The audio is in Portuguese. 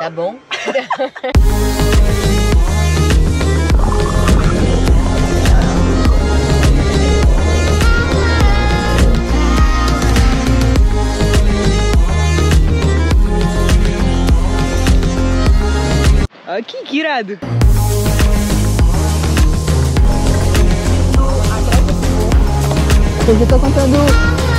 Tá bom? Aqui, que irado. Eu tô contando